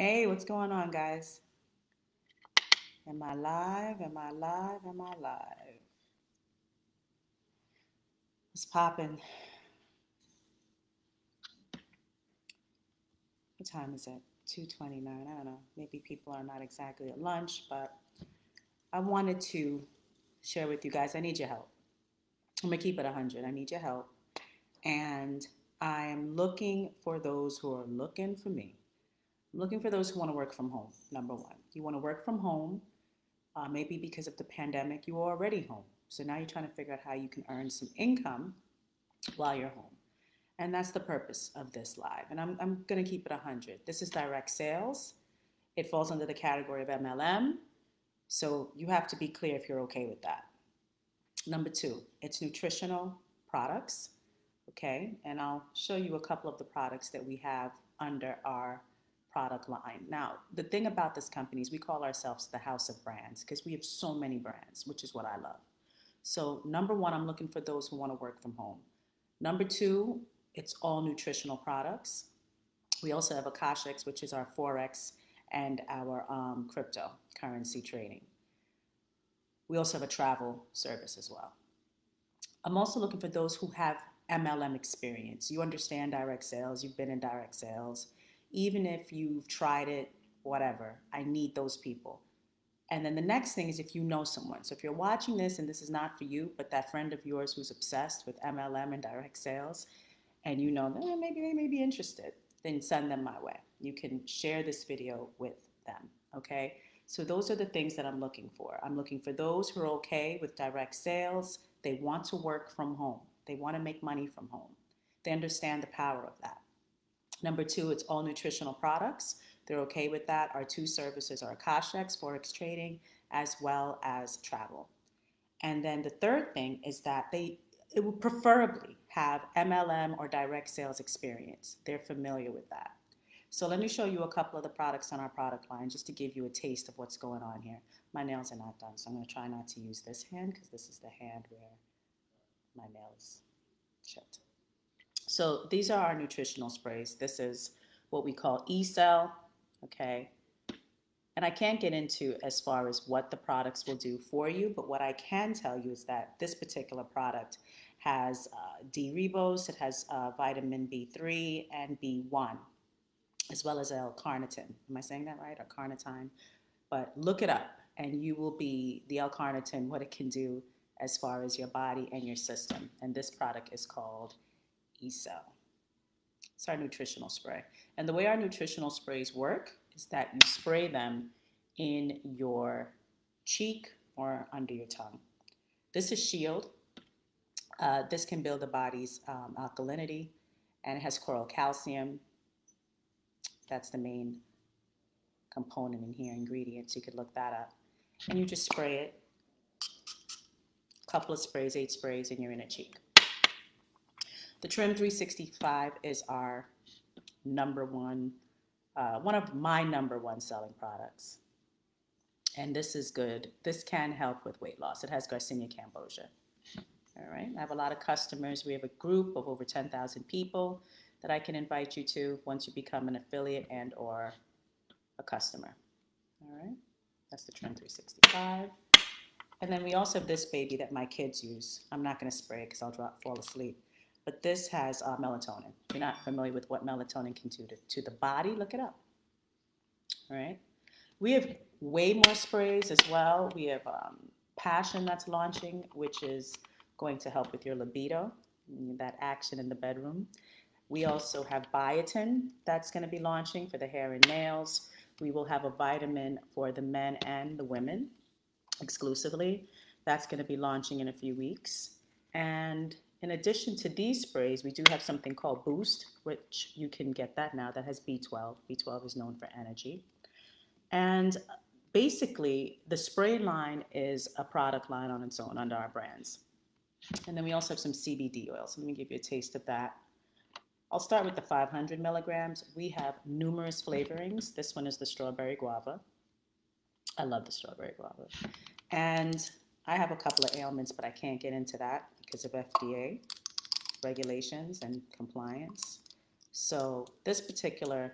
Hey, what's going on, guys? Am I live? Am I live? Am I live? It's popping. What time is it? 2:29. I don't know. Maybe people are not exactly at lunch, but I wanted to share with you guys. I need your help. I'm gonna keep it 100. I need your help, and I am looking for those who are looking for me. Looking for those who want to work from home. Number one, you want to work from home. Uh, maybe because of the pandemic, you are already home. So now you're trying to figure out how you can earn some income while you're home. And that's the purpose of this live. And I'm, I'm going to keep it 100. This is direct sales. It falls under the category of MLM. So you have to be clear if you're okay with that. Number two, it's nutritional products. Okay. And I'll show you a couple of the products that we have under our product line. Now, the thing about this company is we call ourselves the house of brands because we have so many brands, which is what I love. So, number one, I'm looking for those who want to work from home. Number two, it's all nutritional products. We also have Akashx, which is our Forex and our um, cryptocurrency trading. We also have a travel service as well. I'm also looking for those who have MLM experience. You understand direct sales, you've been in direct sales, even if you've tried it, whatever. I need those people. And then the next thing is if you know someone. So if you're watching this and this is not for you, but that friend of yours who's obsessed with MLM and direct sales, and you know eh, maybe they may be interested, then send them my way. You can share this video with them. Okay. So those are the things that I'm looking for. I'm looking for those who are okay with direct sales. They want to work from home. They want to make money from home. They understand the power of that. Number two, it's all nutritional products. They're okay with that. Our two services are Akashx, Forex trading, as well as travel. And then the third thing is that they it would preferably have MLM or direct sales experience. They're familiar with that. So let me show you a couple of the products on our product line just to give you a taste of what's going on here. My nails are not done, so I'm going to try not to use this hand because this is the hand where my nails chipped. So these are our nutritional sprays. This is what we call E-Cell, okay? And I can't get into as far as what the products will do for you, but what I can tell you is that this particular product has uh, D-ribose, it has uh, vitamin B3 and B1, as well as L-carnitine. Am I saying that right? Or carnitine? But look it up, and you will be the L-carnitine, what it can do as far as your body and your system. And this product is called E-Cell. It's our nutritional spray. And the way our nutritional sprays work is that you spray them in your cheek or under your tongue. This is Shield. Uh, this can build the body's um, alkalinity and it has coral calcium. That's the main component in here, ingredients. You could look that up. And you just spray it. A couple of sprays, eight sprays, and you're in a cheek. The Trim 365 is our number one, uh, one of my number one selling products. And this is good. This can help with weight loss. It has Garcinia cambogia. All right. I have a lot of customers. We have a group of over 10,000 people that I can invite you to once you become an affiliate and or a customer. All right. That's the Trim 365. And then we also have this baby that my kids use. I'm not going to spray it because I'll drop, fall asleep but this has uh, melatonin. If you're not familiar with what melatonin can do to, to the body, look it up. All right. We have way more sprays as well. We have um, Passion that's launching, which is going to help with your libido, that action in the bedroom. We also have biotin that's going to be launching for the hair and nails. We will have a vitamin for the men and the women exclusively. That's going to be launching in a few weeks. And in addition to these sprays, we do have something called Boost, which you can get that now that has B12. B12 is known for energy. And basically, the spray line is a product line on its own under our brands. And then we also have some CBD oil. So let me give you a taste of that. I'll start with the 500 milligrams. We have numerous flavorings. This one is the strawberry guava. I love the strawberry guava. And I have a couple of ailments, but I can't get into that because of FDA regulations and compliance. So this particular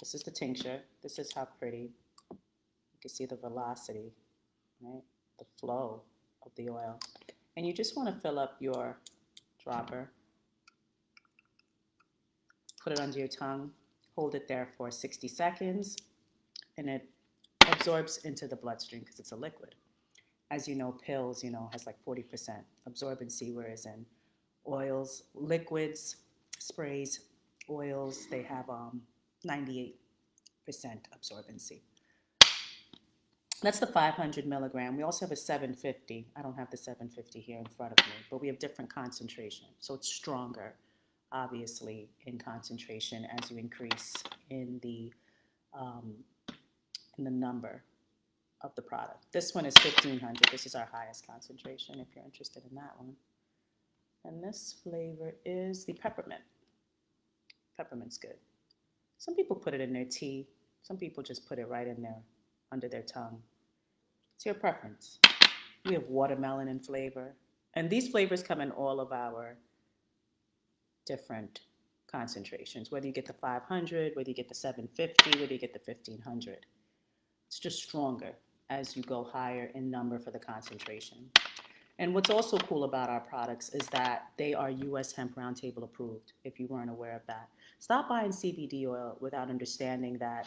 This is the tincture. This is how pretty. You can see the velocity, right? The flow of the oil. And you just want to fill up your dropper. Put it under your tongue. Hold it there for 60 seconds. And it absorbs into the bloodstream because it's a liquid. As you know, pills, you know, has like 40% absorbency, whereas in oils, liquids, sprays, oils, they have um, 98% absorbency. That's the 500 milligram. We also have a 750. I don't have the 750 here in front of me, but we have different concentration. So it's stronger, obviously, in concentration as you increase in the um, in the number of the product. This one is 1500. This is our highest concentration if you're interested in that one. And this flavor is the peppermint. Peppermint's good. Some people put it in their tea. Some people just put it right in there under their tongue. It's your preference. We have watermelon in flavor. And these flavors come in all of our different concentrations, whether you get the 500, whether you get the 750, whether you get the 1500. It's just stronger as you go higher in number for the concentration. And what's also cool about our products is that they are US Hemp Roundtable approved, if you weren't aware of that. Stop buying CBD oil without understanding that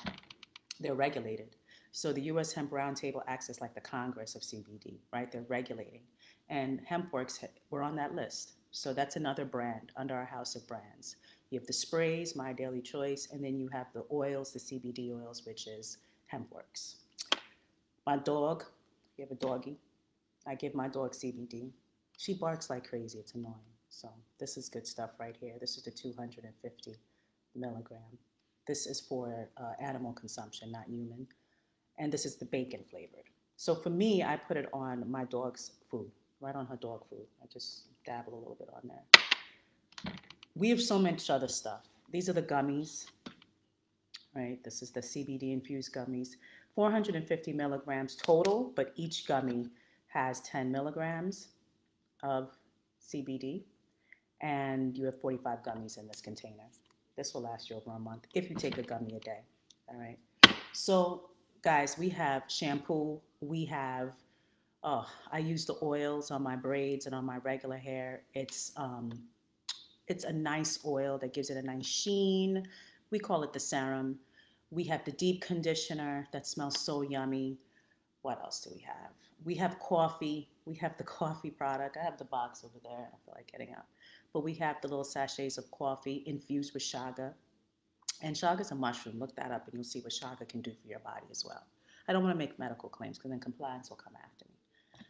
they're regulated. So the US Hemp Roundtable acts as like the Congress of CBD, right? They're regulating. And HempWorx, we're on that list. So that's another brand under our house of brands. You have the sprays, My Daily Choice, and then you have the oils, the CBD oils, which is HempWorx. My dog, you have a doggy, I give my dog CBD. She barks like crazy. It's annoying. So this is good stuff right here. This is the 250 milligram. This is for uh, animal consumption, not human. And this is the bacon flavored. So for me, I put it on my dog's food, right on her dog food. I just dabble a little bit on there. We have so much other stuff. These are the gummies, right? This is the CBD infused gummies. 450 milligrams total, but each gummy has 10 milligrams of CBD, and you have 45 gummies in this container. This will last you over a month if you take a gummy a day. All right. So, guys, we have shampoo. We have, oh, I use the oils on my braids and on my regular hair. It's um, it's a nice oil that gives it a nice sheen. We call it the serum. We have the deep conditioner that smells so yummy. What else do we have? We have coffee. We have the coffee product. I have the box over there. I feel like getting up. But we have the little sachets of coffee infused with chaga. And chaga is a mushroom. Look that up and you'll see what chaga can do for your body as well. I don't want to make medical claims because then compliance will come after me.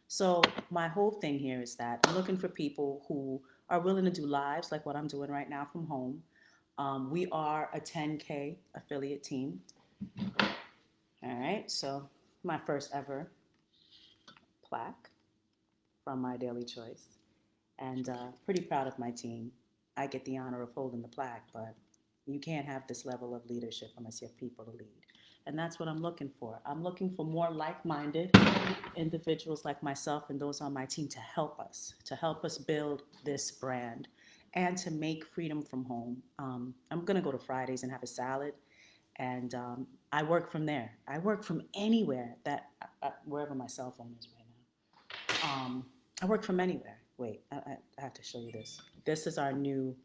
So my whole thing here is that I'm looking for people who are willing to do lives like what I'm doing right now from home. Um, we are a 10K affiliate team. All right, so my first ever plaque from My Daily Choice. And uh, pretty proud of my team. I get the honor of holding the plaque, but you can't have this level of leadership unless you have people to lead. And that's what I'm looking for. I'm looking for more like minded individuals like myself and those on my team to help us, to help us build this brand and to make freedom from home. Um, I'm going to go to Fridays and have a salad, and um, I work from there. I work from anywhere that, uh, wherever my cell phone is right now. Um, I work from anywhere. Wait, I, I have to show you this. This is our new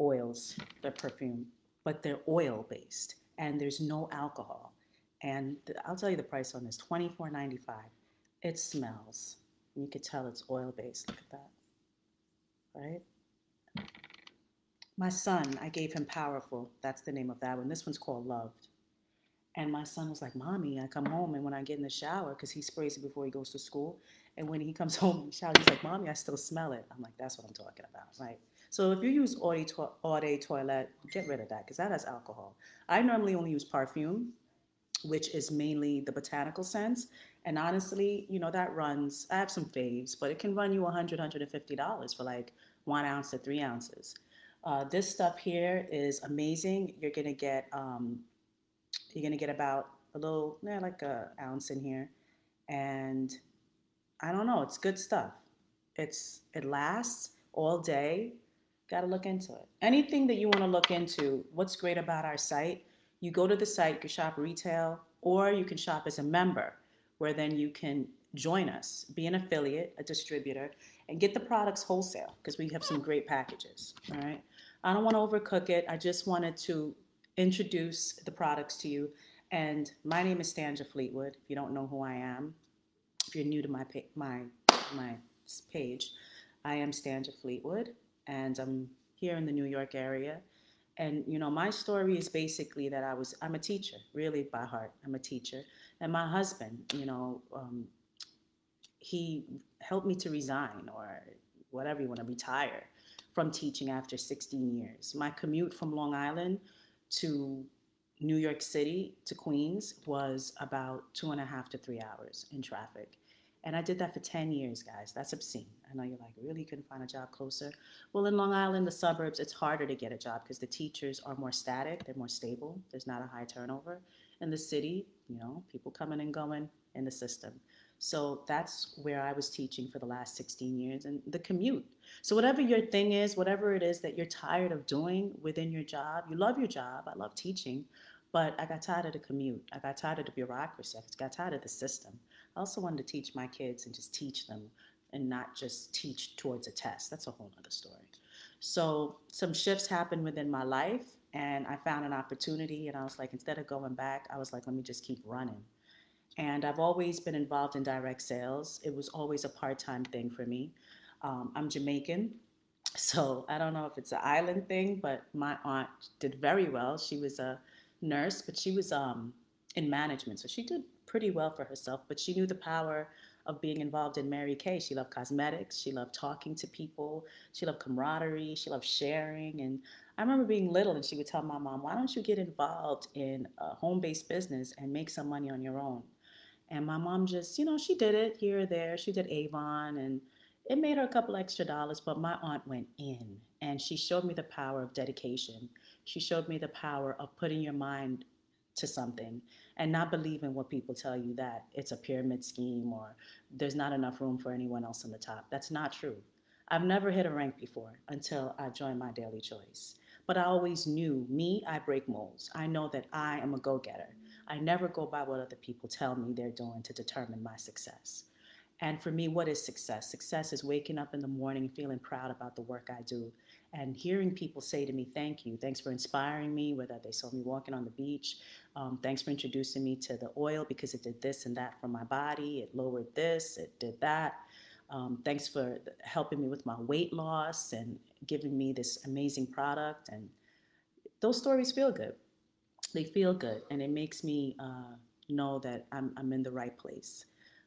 oils, the perfume, but they're oil based and there's no alcohol. And I'll tell you the price on this $24.95. It smells. You could tell it's oil based. Look at that. Right? My son, I gave him Powerful. That's the name of that one. This one's called Loved. And my son was like, Mommy, I come home and when I get in the shower, because he sprays it before he goes to school, and when he comes home in the shower, he's like, Mommy, I still smell it. I'm like, That's what I'm talking about, right? So if you use eau de, to- eau get rid of that because that has alcohol. I normally only use perfume, which is mainly the botanical sense. And honestly, you know, that runs, I have some faves, but it can run you $100, $150 for like one ounce to three ounces. Uh, this stuff here is amazing. You're gonna get um, you're gonna get about a little, yeah, like a ounce in here, and I don't know. It's good stuff. It's it lasts all day. Got to look into it. Anything that you want to look into. What's great about our site? You go to the site, you can shop retail, or you can shop as a member, where then you can join us, be an affiliate, a distributor, and get the products wholesale because we have some great packages. All right. I don't want to overcook it. I just wanted to introduce the products to you. And my name is Stanja Fleetwood. If you don't know who I am, if you're new to my my my page, I am Stanja Fleetwood, and I'm here in the New York area. And you know, my story is basically that I was I'm a teacher, really by heart. I'm a teacher, and my husband, you know, um, he helped me to resign or whatever you want to retire from teaching after 16 years. My commute from Long Island to New York City to Queens was about two and a half to three hours in traffic. And I did that for 10 years, guys. That's obscene. I know you're like, really You couldn't find a job closer? Well, in Long Island, the suburbs, it's harder to get a job because the teachers are more static, they're more stable, there's not a high turnover. In the city, you know, people coming and going in the system. So that's where I was teaching for the last 16 years and the commute. So, whatever your thing is, whatever it is that you're tired of doing within your job, you love your job. I love teaching, but I got tired of the commute. I got tired of the bureaucracy. I got tired of the system. I also wanted to teach my kids and just teach them and not just teach towards a test. That's a whole other story. So, some shifts happened within my life, and I found an opportunity, and I was like, instead of going back, I was like, let me just keep running. And I've always been involved in direct sales. It was always a part time thing for me. Um, I'm Jamaican, so I don't know if it's an island thing, but my aunt did very well. She was a nurse, but she was um, in management, so she did pretty well for herself. But she knew the power of being involved in Mary Kay. She loved cosmetics. She loved talking to people. She loved camaraderie. She loved sharing. And I remember being little, and she would tell my mom, "Why don't you get involved in a home-based business and make some money on your own?" And my mom just, you know, she did it here or there. She did Avon and it made her a couple extra dollars, but my aunt went in and she showed me the power of dedication. She showed me the power of putting your mind to something and not believing what people tell you that it's a pyramid scheme or there's not enough room for anyone else on the top. That's not true. I've never hit a rank before until I joined my daily choice. But I always knew me, I break molds. I know that I am a go getter. I never go by what other people tell me they're doing to determine my success. And for me, what is success? Success is waking up in the morning feeling proud about the work I do and hearing people say to me, Thank you. Thanks for inspiring me, whether they saw me walking on the beach. Um, thanks for introducing me to the oil because it did this and that for my body. It lowered this, it did that. Um, thanks for helping me with my weight loss and giving me this amazing product. And those stories feel good they feel good and it makes me uh, know that I'm, I'm in the right place.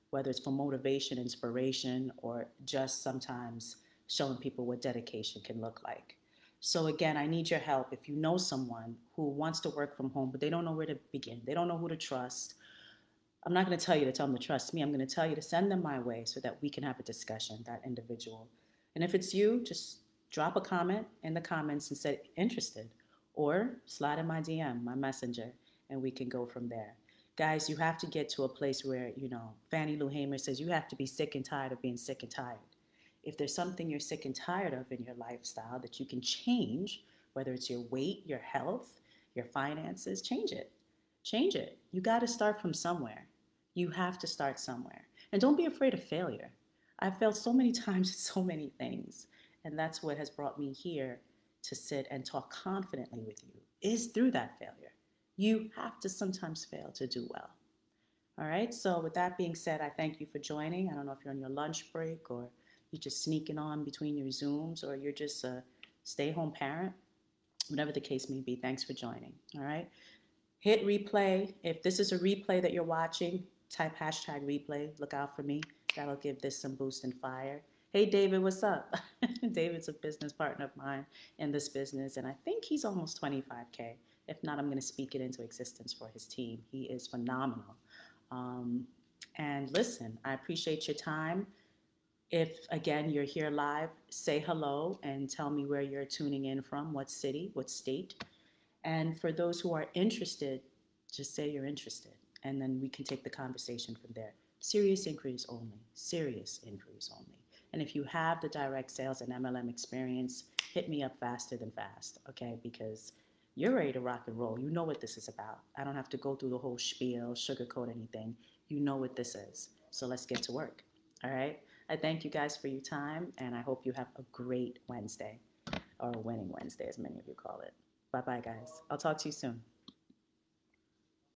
Whether it's for motivation inspiration or just sometimes showing people what dedication can look like. So again i need your help. If you know someone who wants to work from home but they don't know where to begin they don't know who to trust i'm not going to tell you to tell them to trust me. I'm going to tell you to send them my way so that we can have a discussion that individual. And if it's you just drop a comment in the comments and say interested or slide in my DM, my messenger, and we can go from there. Guys, you have to get to a place where, you know, Fannie Lou Hamer says you have to be sick and tired of being sick and tired. If there's something you're sick and tired of in your lifestyle that you can change, whether it's your weight, your health, your finances, change it. Change it. You got to start from somewhere. You have to start somewhere. And don't be afraid of failure. I've failed so many times in so many things. And that's what has brought me here to sit and talk confidently with you is through that failure. You have to sometimes fail to do well. All right, so with that being said, I thank you for joining. I don't know if you're on your lunch break or you're just sneaking on between your Zooms or you're just a stay home parent, whatever the case may be. Thanks for joining. All right, hit replay. If this is a replay that you're watching, type hashtag replay. Look out for me. That'll give this some boost and fire. Hey, David, what's up? David's a business partner of mine in this business, and I think he's almost 25K. If not, I'm going to speak it into existence for his team. He is phenomenal. Um, and listen, I appreciate your time. If, again, you're here live, say hello and tell me where you're tuning in from, what city, what state. And for those who are interested, just say you're interested, and then we can take the conversation from there. Serious inquiries only. Serious inquiries only. And if you have the direct sales and MLM experience, hit me up faster than fast, okay? Because you're ready to rock and roll. You know what this is about. I don't have to go through the whole spiel, sugarcoat anything. You know what this is. So let's get to work. All right. I thank you guys for your time, and I hope you have a great Wednesday, or a winning Wednesday, as many of you call it. Bye bye, guys. I'll talk to you soon.